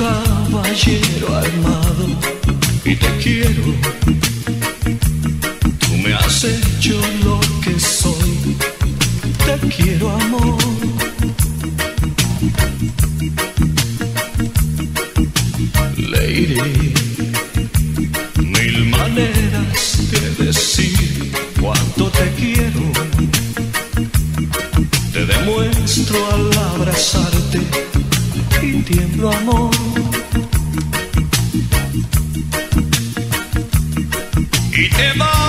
caballero armado y te quiero. Tú me has hecho lo que soy. Te quiero, amor. Lady, mil maneras de decir cuánto te quiero. Te demuestro al abrazarte y tiemblo amor. Y te vas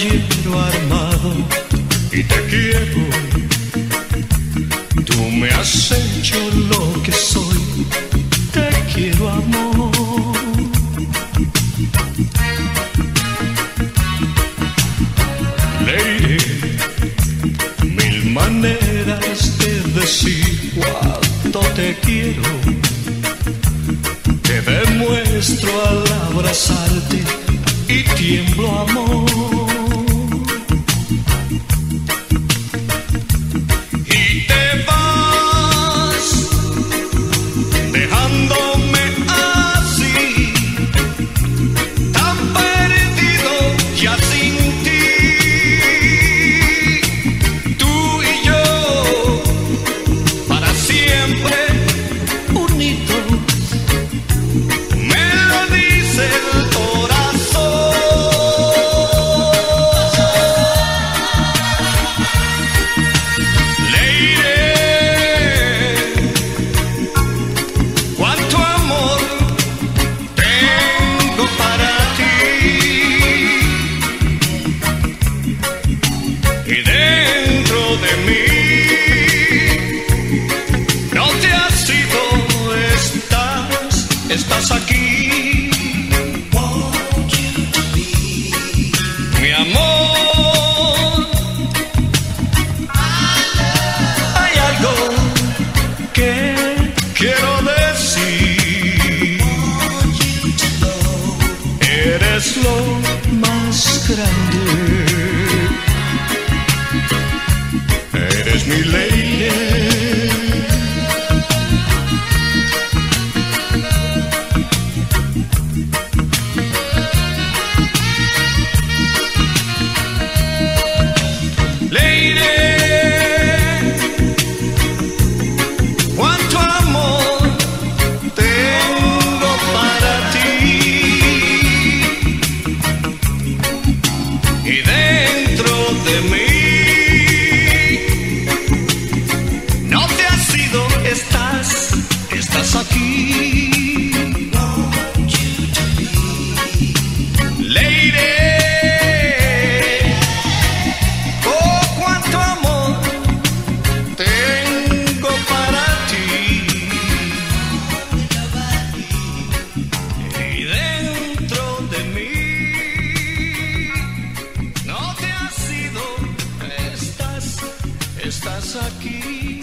caballero armado y te quiero. Tú me has hecho lo que soy. Te quiero, amor. Lady, mil maneras de decir cuánto te quiero. Te demuestro al abrazarte y tiemblo amor. De mí no te has ido, estás, estás aquí. Mi amor, hay algo que quiero decir. Eres lo más grande. Estás